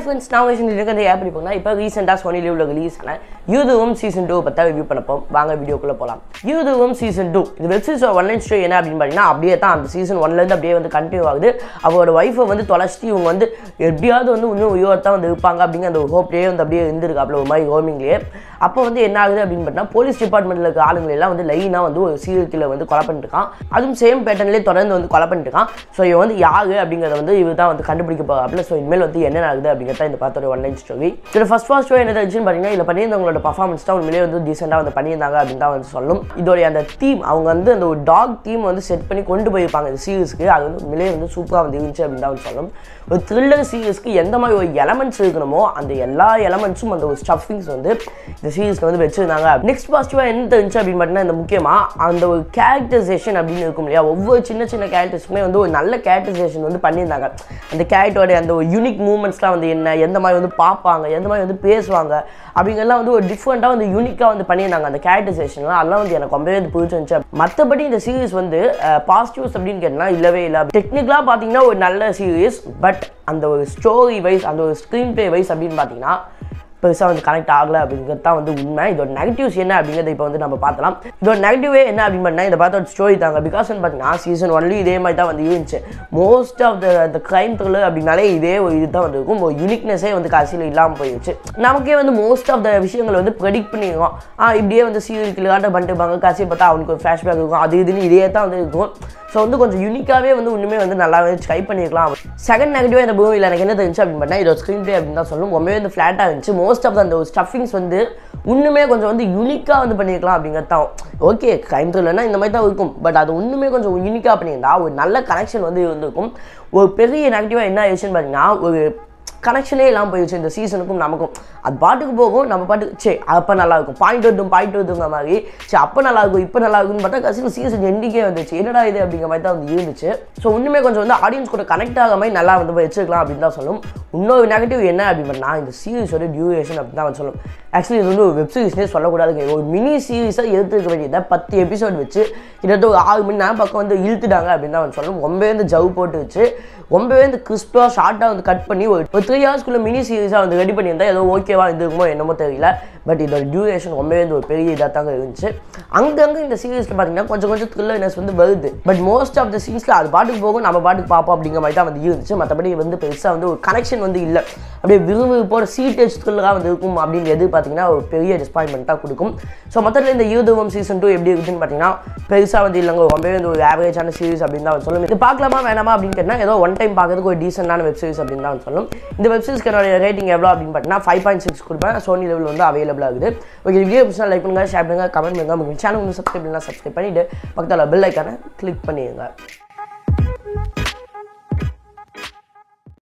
Hi friends நான் விஷயம் இருக்கிறது எப்படி போனால் இப்போ ரீசெண்டாக சோனி லீவில் ரிலீஸ் ஆன யூதுவும் சீசன் டூ பற்றி ரிவ்யூ பண்ணப்போம் வாங்க வீடியோக்குள்ளே போகலாம் யூதுவும் சீசன் டூ இது web series one line story என்ன அப்படின்னு பார்த்தீங்கன்னா அப்படியே தான் அந்த சீசன் ஒன்லேருந்து அப்படியே வந்து கண்டினியூ ஆகுது. அவரோட ஒய்ஃபை வந்து தொலைச்சிட்டு இவங்க வந்து எப்படியாவது வந்து இன்னும் உயிரோட தான் வந்து இருப்பாங்க அப்படிங்கிற அந்த ஹோப்லேயே வந்து அப்படியே இருந்திருக்காப்புல ஒரு மாதிரி ஹோமிங்லேயே அப்போ வந்து என்ன ஆகுது அப்படின்னு பார்த்தீங்கன்னா போலீஸ் டிபார்ட்மெண்ட்டில் இருக்க ஆளுங்களை எல்லாம் வந்து லைனாக வந்து ஒரு சீரியல் கில்லர் வந்து கொலை பண்ணிட்டுருக்கான். அதுவும் சேம் பேட்டர்ன்லேயே தொடர்ந்து வந்து கொலை பண்ணிட்டு ஸோ இவன் வந்து யாரு அப்படிங்கிறத வந்து இவர் தான் வந்து கண்டுபிடிக்க போகிறாப்புல ஸோ இனிமேல் வந்து என்ன ஆகுது அப்படிங்கிறத இந்த பார்த்தோட ஒன்லைன் ஸ்டோரி இதில் ஃபர்ஸ்ட் ஃபர்ஸ்ட் ஷோ என்ன இருந்துச்சுன்னு பார்த்தீங்கன்னா இதில் பண்ணியிருந்தவங்களோட பர்ஃபார்மன்ஸ் தான் உண்மையிலே வந்து டீசெண்டாக வந்து பண்ணியிருந்தாங்க அப்படின்னு தான் வந்து சொல்லும். இதோடைய அந்த தீம் அவங்க வந்து அந்த ஒரு டாக் தீம் வந்து செட் பண்ணி கொண்டு போயிருப்பாங்க இந்த சீரீஸ்க்கு அது வந்து உண்மையிலே வந்து சூப்பராக வந்து இருந்துச்சு அப்படின்னு தான் வந்து சொல்லும். ஒரு த்ரில்லர் சீரிஸ்க்கு எந்த மாதிரி ஒரு எலமெண்ட்ஸ் இருக்கணுமோ அந்த எல்லா எலமெண்ட்ஸும் அந்த ஒரு ஸ்டஃபிங்ஸ் வந்து இந்த சீரீஸ்க்கு வந்து வச்சுருந்தாங்க. நெக்ஸ்ட் பாசிட்டிவாக என்ன தெரிஞ்சு அப்படின்னு பார்த்தீங்கன்னா இந்த முக்கியமாக அந்த ஒரு கேரக்டரைசேஷன் அப்படின்னு இருக்கும் இல்லையா? ஒவ்வொரு சின்ன சின்ன கேரக்டர்ஸுமே வந்து ஒரு நல்ல கேரக்டரைசேஷன் வந்து பண்ணியிருந்தாங்க. அந்த கேரக்டரோட அந்த ஒரு யூனிக் மூமெண்ட்ஸ்லாம் வந்து என்ன எந்த மாதிரி வந்து பார்ப்பாங்க எந்த மாதிரி வந்து பேசுவாங்க அப்படிங்கிறலாம் வந்து ஒரு டிஃப்ரெண்ட்டாக வந்து யூனிக்காக வந்து பண்ணியிருந்தாங்க அந்த கேரக்டரைசேஷன்லாம் அதெல்லாம் வந்து எனக்கு ரொம்பவே வந்து பிடிச்சிருந்துச்சு. மற்றபடி இந்த சீரீஸ் வந்து பாசிட்டிவ்ஸ் அப்படின்னு கேட்டால் இல்லவே இல்லை. டெக்னிக்கலாக பார்த்தீங்கன்னா ஒரு நல்ல சீரீஸ் பட் அந்த ஒரு ஸ்டோரி வைஸ் அந்த ஒரு ஸ்க்ரீன் பிளே வைஸ் அப்படின்னு பார்த்தீங்கன்னா பெருசாக வந்து கனெக்ட் ஆகலை அப்படிங்கிறது தான் வந்து உண்மை. இதோட நெகட்டிவ்ஸ் என்ன அப்படிங்கிறத இப்போ வந்து நம்ம பார்த்தலாம் இதோட நெகட்டிவே என்ன அப்படின்னு பார்த்தீங்கன்னா இதை பார்த்த ஒரு ஸ்டோரி தாங்க. பிகாஸ் வந்து பார்த்தீங்கன்னா சீசன் ஒன்லேயும் இதே மாதிரி தான் வந்து இருந்துச்சு. Most of the the crime thriller அப்படின்னாலே இதே ஒரு இது தான் வந்து இருக்கும். ஒரு யூனிக்னஸே வந்து கடைசியில் இல்லாமல் போயிடுச்சு நமக்கே வந்து மோஸ்ட் ஆஃப் த விஷயங்களை வந்து ப்ரெடிக்ட் பண்ணிடுவோம் ஆ இப்படியே வந்து சீரியல் கிளாட்ட பண்ணிட்டுப்பாங்க கடைசியை பார்த்தா அவனுக்கு ஒரு ஃப்ளாஷ்பேக் இருக்கும். அது இதுன்னு இதே தான் வந்து இருக்கும். ஸோ வந்து கொஞ்சம் யூனிக்காகவே வந்து ஒன்றுமே வந்து நல்லாவே ட்ரை பண்ணியிருக்கலாம் செகண்ட் நெகட்டிவாக இந்த மூவியில் எனக்கு என்ன தெரிஞ்சு அப்படின்னு பார்த்தா இதோட ஸ்க்ரீன் ப்ளே அப்படின்னு தான் சொல்லும் ரொம்பவே வந்து ஃப்ளாட்டாக இருந்துச்சு. மோஸ்ட் மோஸ்ட் ஆஃப் அந்த ஸ்டஃபிங்ஸ் வந்து இன்னுமே கொஞ்சம் வந்து யூனிக்காக வந்து பண்ணியிருக்கலாம் அப்படிங்கிறது தான் ஓகே க்ரைம் த்ரில்லர்னா இந்த மாதிரி தான் இருக்கும். பட் அது இன்னுமே கொஞ்சம் யூனிக்காக பண்ணியிருந்தா ஒரு நல்ல கனெக்ஷன் வந்து இருந்திருக்கும். ஒரு பெரிய நெகட்டிவாக என்ன ஆயிடுச்சுன்னு பார்த்தீங்கன்னா ஒரு கனெக்ஷனே இல்லாமல் போயிடுச்சு இந்த சீசனுக்கும் நமக்கும். அது பாட்டுக்கு போகும் நம்ம பாட்டுக்கு சே அப்போ நல்லாயிருக்கும். பாயிண்ட் வந்துடும் பாயிண்ட் வந்துங்க மாதிரி. சரி அப்போ நல்லாயிருக்கும் இப்போ நல்லா இருக்கும்னு பார்த்தா கசின் சீசன் எண்டிக்கே வந்துச்சு என்னடா இது அப்படிங்கிற மாதிரி தான் வந்து இருந்துச்சு. ஸோ இன்னுமே கொஞ்சம் வந்து ஆடியன்ஸ் கூட கனெக்ட் ஆக மாதிரி நல்லா வந்து வச்சுருக்கலாம் அப்படின்னு தான் சொல்லும். இன்னொரு நெகட்டிவ் என்ன அப்படின்னு நான் இந்த சீரிஸோட டியூரேஷன் அப்படின்னு தான் வந்து சொல்லும். ஆக்சுவலி இது வந்து ஒரு வெப் சீரிஸ்னே சொல்லக்கூடாதுங்க. ஒரு மினி சீரிஸாக எடுத்துக்க வேண்டியதை பத்து எபிசோட் வச்சு கிட்டத்தட்ட ஒரு ஆறு மணி நேரம் பக்கம் வந்து இழுத்துட்டாங்க அப்படின்னு தான் வந்து சொல்லும். ரொம்பவே வந்து ஜவ் போட்டு வச்சு ரொம்பவே வந்து கிறிஸ்பாக ஷார்ட்டாக வந்து கட் பண்ணி ஒரு த்ரீ ஹவர்ஸ்க்குள்ள மினி சீரிஸாக வந்து ரெடி பண்ணியிருந்தால் ஏதோ ஓகேவா இருந்திருக்குமோ என்னமோ தெரியல. பட் இதோட டியூரேஷன் ரொம்பவே வந்து ஒரு பெரிய இதாக தாங்க இருந்துச்சு. அங்கங்கே இந்த சீரீஸில் பார்த்தீங்கன்னா கொஞ்சம் கொஞ்சம் த்ரில்லர்னஸ் வந்து வருது. பட் மோஸ்ட் ஆஃப் த சீன்ஸில் அது பாட்டுக்கு போகும் நம்ம பாட்டுக்கு பார்ப்போம் அப்படிங்கிற மாதிரி தான் வந்து இருந்துச்சு. மற்றபடி வந்து பெருசாக வந்து ஒரு கனெக்ஷன் வந்து இல்லை. அப்படியே விறுவிறுப்போட சீட்டேஜ் த்ரில்லராக வந்து இருக்கும் அப்படின்னு எது பார்த்தீங்கன்னா ஒரு பெரிய டிஸ்பாயின்மெண்ட்டாக கொடுக்கும். ஸோ மொத்தத்தில் இந்த யூதுவம் சீசன் டூ எப்படி இருக்குன்னு பார்த்தீங்கன்னா பெருசாக வந்து இல்லைங்க. ரொம்பவே வந்து ஒரு ஆவரேஜான சீரிஸ் அப்படின்னு தான் சொல்லும். இது பார்க்கலாமா வேணாமா அப்படின்னு கேட்டால் ஏதோ ஒன் டைம் பார்க்கறதுக்கு ஒரு டீசெண்டான வெப் சீரிஸ் அப்படின்னு தான் சொல்லும். இந்த வெப் சீரிஸ்க்கு என்னோட ரேட்டிங் எவ்வளோ அப்படின்னு பார்த்தீங்கன்னா ஃபைவ் பாயிண்ட் சிக்ஸ் கொடுப்பேன். சோனி லெவல் வந்து அவைலபிளாக இருக்குது. ஓகே வீடியோ பிடிச்சா லைக் பண்ணுங்கள் ஷேர் பண்ணுங்கள் கமெண்ட் பண்ணுங்கள் உங்களுக்கு சேனல் வந்து சப்ஸ்கிரைப் பண்ணலாம் சப்ஸ்கிரைப் பண்ணிவிட்டு பக்கத்தில் பெல் ஐக்கானை கிளிக் பண்ணிடுங்க.